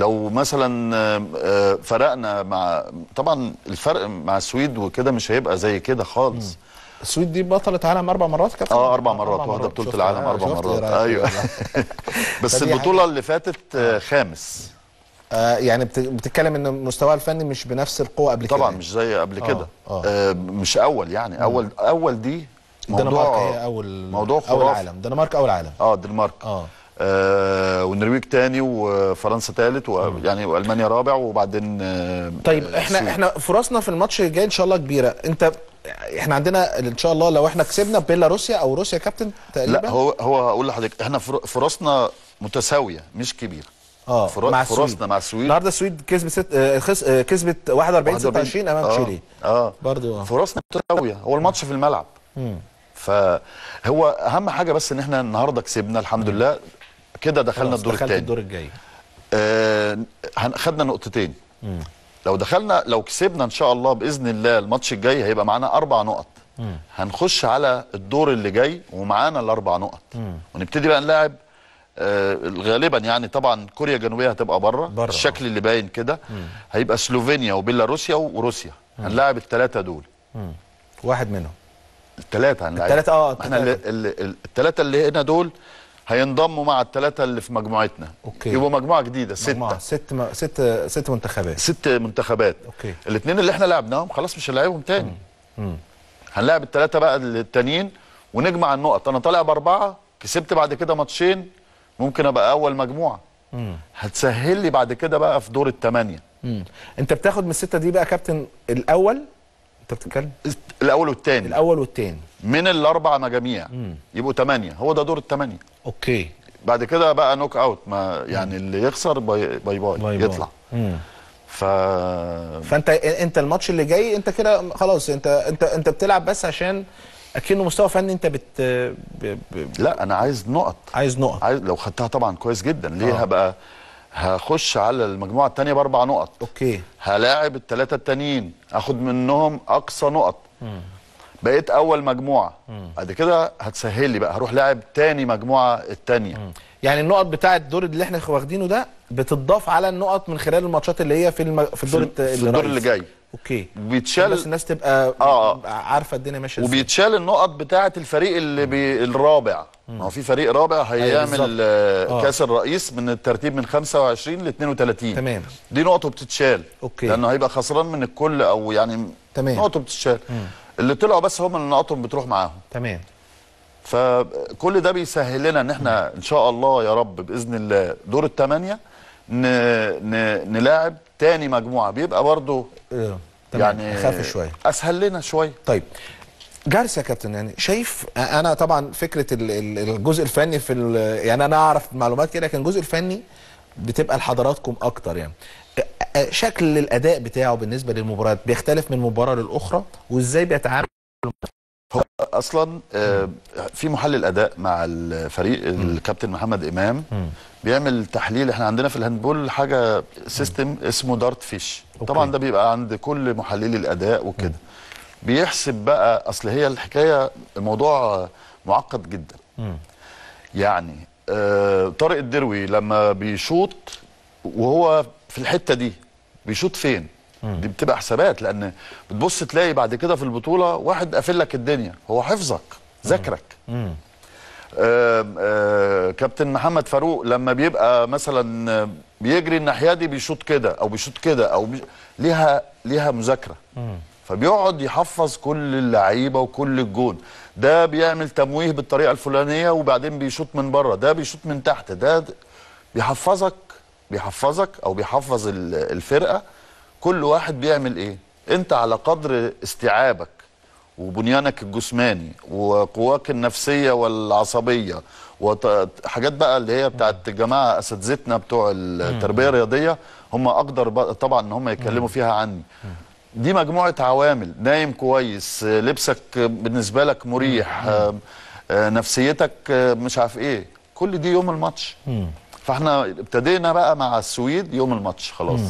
لو مثلا آه، آه، فرقنا مع طبعا الفرق مع السويد وكده مش هيبقى زي كده خالص. السويد دي بطلة عالم أربع مرات كابتن؟ آه أربع مرات. واخده بطولة شفت؟ العالم أربع مرات؟ أيوه. بس فدي البطولة اللي فاتت آه، خامس. آه يعني بت- بتتكلم إن مستواها الفني مش بنفس القوة قبل كده طبعا يعني. مش زي قبل كده. آه. آه، مش أول يعني. أول أول دي الدنمارك موضوع هي أول موضوع أول خرافي. عالم. الدنمارك أول عالم. آه الدنمارك آه. آه والنرويج تاني وفرنسا تالت ويعني وألمانيا رابع وبعدين آه طيب آه، إحنا. إحنا فرصنا في الماتش الجاي إن شاء الله كبيرة. انت إحنا عندنا إن شاء الله لو إحنا كسبنا بيلاروسيا أو روسيا كابتن تقريبا؟ لا هو هو هقول لحضرتك إحنا فر- فرصنا متساوية مش كبيرة. آه فر- مع فرصنا مع السويد. النهارده السويد كسبت ست آه، خس... آه، كسبت 41 41 26 أمام آه، تشيلي. آه. برضو آه. فرصنا متساوية. هو الماتش في الملعب. فهو أهم حاجة بس إن إحنا النهارده كسبنا الحمد لله. كده دخلنا الدور دخلت الثاني الدور الجاي. آه خدنا نقطتين. لو دخلنا لو كسبنا إن شاء الله بإذن الله الماتش الجاي هيبقى معانا أربع نقط. هنخش على الدور اللي جاي ومعانا الأربع نقط. ونبتدي بقى نلاعب آه غالبا يعني طبعا كوريا الجنوبية هتبقى بره. بره، الشكل اللي باين كده. هيبقى سلوفينيا وبيلاروسيا وروسيا. هنلاعب الثلاثه دول. واحد منهم. الثلاثه هنلاعب. التلاتة، آه، اللي اللي الثلاثه اللي هنا دول هينضموا مع الثلاثه اللي في مجموعتنا. okay. يبقوا مجموعة جديدة مجموعة. سته ست م... ست ست منتخبات. ست منتخبات. okay. الاثنين اللي إحنا لعبناهم خلاص مش هنلاعبهم تاني. هنلاعب الثلاثه بقى التانيين ونجمع النقط. أنا طالع بأربعة كسبت بعد كده ماتشين ممكن أبقى أول مجموعة. هتسهل لي بعد كده بقى في دور الثمانيه. أنت بتاخد من الستة دي بقى كابتن الأول؟ أنت بتتكلم؟ الأول والثاني الأول والتاني. من الاربع مجاميع. يبقوا ثمانيه هو ده دور الثمانيه أوكي. بعد كده بقى knockout ما يعني اللي يخسر bye bye, bye, باي باي. يطلع. مم. ف فانت انت الماتش اللي جاي انت كده خلاص انت انت انت بتلعب بس عشان اكنه مستوى فني انت بت ب... ب... لا أنا عايز نقط. عايز نقط. عايز لو خدتها طبعا كويس جدا. ليه آه. هبقى هخش على المجموعة الثانية بأربع نقط؟ okay. هلاعب الثلاثه التانيين آخد منهم أقصى نقط. بقيت أول مجموعة. بعد كده هتسهل لي بقى. هروح لاعب تاني مجموعة الثانية يعني النقط بتاعه الدور اللي إحنا واخدينه ده بتضاف على النقط من خلال الماتشات اللي هي في الم... في الدور الت... في الدور اللي جاي. okay. وبيتشال بس الناس تبقى آه. عارفة الدنيا ماشية إزاي. وبيتشال النقط بتاعه الفريق اللي بي الرابع. ما هو في فريق رابع بالظبط. هيعمل آه آه. كأس الرئيس من الترتيب من 25 ل 32 تمام. دي نقطه بتتشال. أوكي. لأنه هيبقى خسران من الكل أو يعني تمام. نقطه بتتشال. اللي طلعوا بس هم اللي نقطهم بتروح معاهم. تمام. فكل ده بيسهل لنا إن إحنا إن شاء الله يا رب بإذن الله دور الثمانيه ن... ن... نلاعب تاني مجموعة. بيبقى برضو آه. تمام. يعني أخف شوية. أسهل لنا شوية. طيب. جارس يا كابتن يعني شايف أنا طبعا فكرة ال- ال- الجزء الفني في يعني أنا أعرف معلومات كده لكن الجزء الفني بتبقى لحضراتكم أكتر يعني. شكل الأداء بتاعه بالنسبة للمباريات بيختلف من مباراة للأخرى وإزاي بيتعامل؟ أصلا آه، في محلل أداء مع الفريق الكابتن محمد إمام. بيعمل تحليل إحنا عندنا في ال handball حاجة system اسمه Dartfish. طبعا ده بيبقى عند كل محللي الأداء وكده. بيحسب بقى أصل هي الحكاية الموضوع معقد جدا. يعني آه طارق الدروي لما بيشوط وهو في الحتة دي بيشوط فين؟ دي بتبقى حسابات لأن بتبص تلاقي بعد كده في البطولة واحد قافل لك الدنيا هو حفظك ذاكرك. آه آه كابتن محمد فاروق لما بيبقى مثلا بيجري الناحية دي بيشوط كده أو بيشوط كده أو بي... ليها ليها مذاكرة. فبيقعد يحفظ كل اللعيبة وكل الجون. ده بيعمل تمويه بالطريقة الفلانية وبعدين بيشوط من بره ده بيشوط من تحت ده بيحفظك بيحفظك أو بيحفظ ال- الفرقة كل واحد بيعمل إيه؟ أنت على قدر استيعابك وبنيانك الجسماني وقواك النفسية والعصبية وحاجات بقى اللي هي بتاعت الجماعه أساتذتنا بتوع التربية الرياضية هم أقدر طبعا إن هم يتكلموا فيها عني. دي مجموعة عوامل. نايم كويس لبسك بالنسبة لك مريح آه، نفسيتك آه، مش عارف إيه. كل دي يوم الماتش. فاحنا ابتدينا بقى مع السويد يوم الماتش خلاص.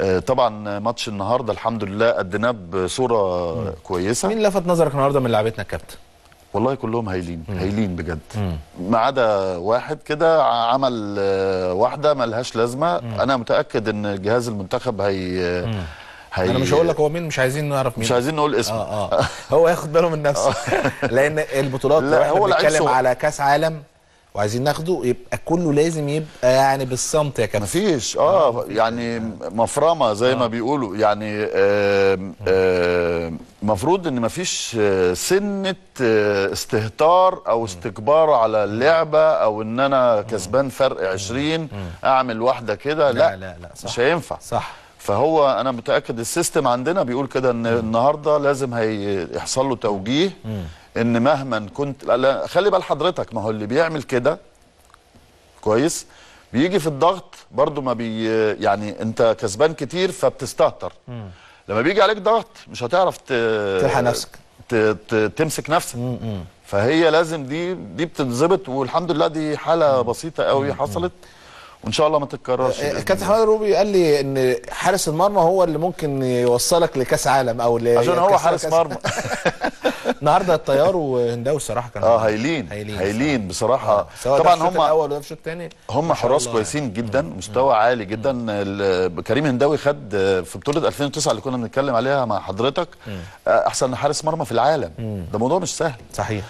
آه، طبعا ماتش النهارده الحمد لله اديناه بصورة كويسة. مين لفت نظرك النهارده من لعبتنا يا كابتن؟ والله كلهم هايلين هايلين بجد. ما عدا واحد كده عمل آه، واحدة ملهاش لازمة. أنا متأكد إن جهاز المنتخب هي هي أنا مش هقول لك هو مين مش عايزين نعرف مين. مش عايزين نقول اسمه. آه آه. هو ياخد باله من نفسه. لأن البطولات لا، هو بنتكلم صغير. على كأس عالم وعايزين ناخده يبقى كله لازم يبقى يعني بالصمت يا كابتن. مفيش. آه يعني مفرمة زي ما بيقولوا. يعني آم، آم، مفروض إن مفيش آه، سنة آه، استهتار أو استكبار على اللعبة أو إن أنا كسبان فرق 20 أعمل واحدة كده لا، لا لا، لا، صح. مش هينفع. صح. فهو أنا متأكد ال system عندنا بيقول كده إن النهارده لازم هيحصل له توجيه. إن مهما كنت لا- خلي بال حضرتك ما هو اللي بيعمل كده كويس؟ بيجي في الضغط برضو ما بي يعني أنت كسبان كتير فبتستهتر. لما بيجي عليك ضغط مش هتعرف ت... تلحق نفسك. ت... ت... تمسك نفسك. فهي لازم دي دي بتتظبط والحمد لله دي حالة بسيطة قوي حصلت وإن شاء الله ما تتكررش بإذن كابتن. حماد روبي قال لي إن حارس المرمى هو اللي ممكن يوصلك لكأس عالم أو ل- عشان هو حارس مرمى. النهارده الطيار وهنداوي الصراحه كانوا آه هايلين هايلين هايلين بصراحة. سواء طبعا هم الأول وده في الشوط الثاني هم حراس كويسين جدا مستوى عالي جدا. كريم هنداوي خد في بطولة 2009 اللي كنا بنتكلم عليها مع حضرتك أحسن حارس مرمى في العالم. ده موضوع مش سهل. صحيح.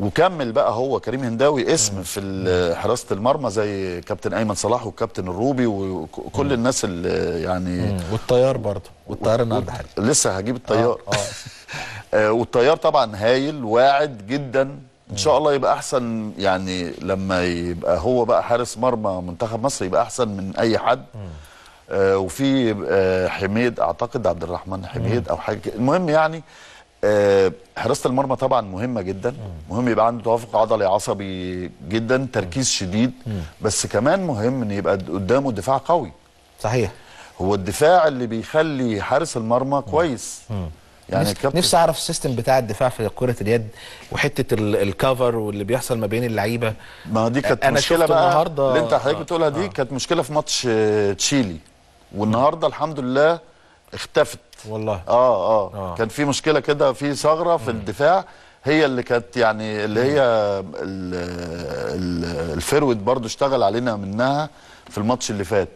وكمل بقى هو كريم هنداوي اسم في حراسة المرمى زي كابتن أيمن صلاح والكابتن الروبي وكل الناس اللي يعني والطيار برضه. والطيار النهارده حلو لسه هجيب الطيار. آه، آه والطيار طبعا هايل واعد جدا. إن شاء الله يبقى أحسن يعني لما يبقى هو بقى حارس مرمى منتخب مصر يبقى أحسن من أي حد. آه وفي آه حميد أعتقد عبد الرحمن حميد أو حاجة. المهم يعني آه حراسة المرمى طبعا مهمة جدا. مهم يبقى عنده توافق عضلي عصبي جدا تركيز شديد. بس كمان مهم إن يبقى قدامه دفاع قوي. صحيح. هو الدفاع اللي بيخلي حارس المرمى كويس. يعني نفسي, الكابتن نفسي أعرف السيستم بتاع الدفاع في كرة اليد وحتة ال- الكفر واللي بيحصل ما بين اللعيبة. ما دي كانت مشكلة بقى النهاردة- اللي أنت حضرتك آه، بتقولها دي كانت مشكلة في ماتش آه، تشيلي. والنهاردة الحمد لله اختفت. والله. آه آه, آه. كان في مشكلة كده في ثغرة في الدفاع هي اللي كانت يعني اللي هي ال- ال- ال forward برضو اشتغل علينا منها في الماتش اللي فات.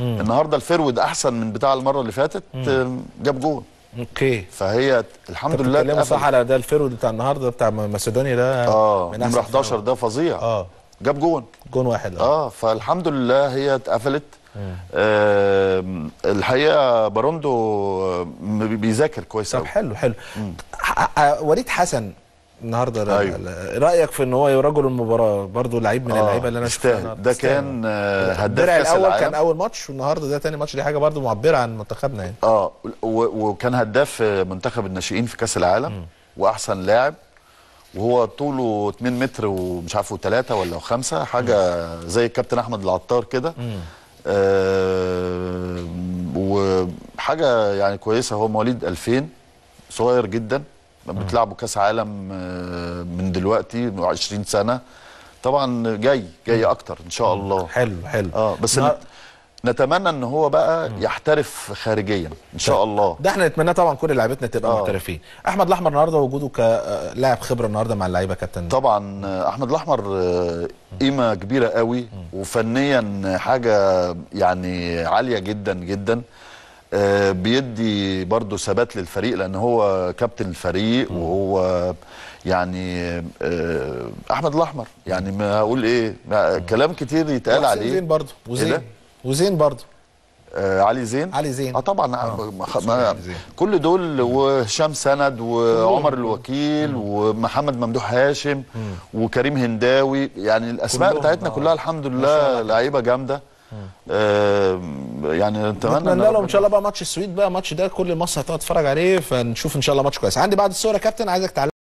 النهارده ال forward أحسن من بتاع المرة اللي فاتت آه، جاب جول okay. فهي الحمد لله بتتكلموا صح. على ده ال forward بتاع النهارده بتاع ماسيدونيا ده؟ آه من نمرة 11 ال forward. ده فظيع. آه. جاب جول جون واحد آه. آه فالحمد لله هي اتقفلت. آه الحقيقة باروندو م- بيذاكر كويس طب حلو حلو. ح- وليد حسن النهارده أيوه. رأيك في إن هو رجل المباراة؟ برضو لعيب من اللعيبة اللي أنا شفتها. ده. كان آه، هداف كأس الأول كان أول ماتش والنهارده ده تاني ماتش دي حاجة برضو معبرة عن منتخبنا يعني. آه وكان هداف منتخب الناشئين في كأس العالم وأحسن لاعب وهو طوله 2 متر ومش عارف ثلاثة ولا خمسة حاجة زي الكابتن أحمد العطار كده. آه وحاجة يعني كويسة هو مواليد 2000 صغير جدا بتلعبوا كأس عالم آه، من دلوقتي 20 سنة. طبعا جاي جاي أكتر إن شاء الله. حلو حلو. آه بس نت- نتمنى إن هو بقى يحترف خارجيا إن شاء الله. ده إحنا نتمناه طبعا كل لعيبتنا تبقى آه. محترفين. أحمد الأحمر النهارده وجوده كلاعب خبرة النهارده مع اللعيبة كابتن. طبعا آه، أحمد الأحمر آه، قيمة كبيرة قوي وفنيا حاجة يعني عالية جدا جدا. آه، بيدي برضه ثبات للفريق لأن هو كابتن الفريق وهو يعني آه، أحمد الأحمر. يعني ما هقول إيه كلام كتير يتقال عليه. زين برضه. إيه وزين؟ وزين برضه. آه علي زين؟ علي زين. آه طبعا. آه. ما. كل دول وهشام سند وعمر الوكيل ومحمد ممدوح هاشم وكريم هنداوي. يعني الأسماء بتاعتنا آه. كلها الحمد لله. لعيبة جامدة. آه يعني نتمنى نتمنى إن لهم إن شاء الله بقى ماتش السويد بقى. الماتش ده كل مصر هتقعد تتفرج عليه فنشوف إن شاء الله ماتش كويس. عندي بعد الصورة يا كابتن عايزك تعلق